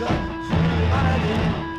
shut. I am.